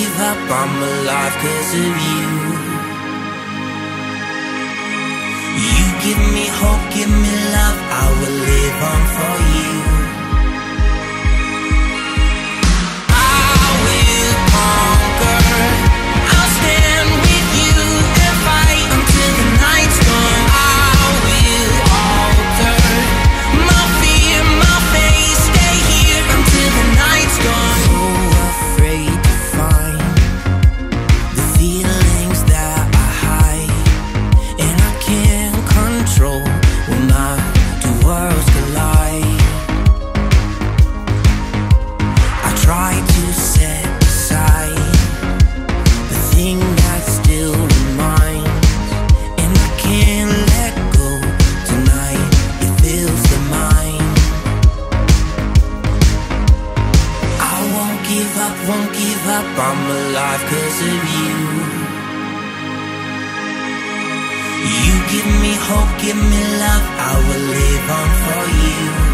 give up, I'm alive cause of you. You give me hope, give me love, I will live on for you. won't give up, I'm alive cause of you. You give me hope, give me love, I will live on for you.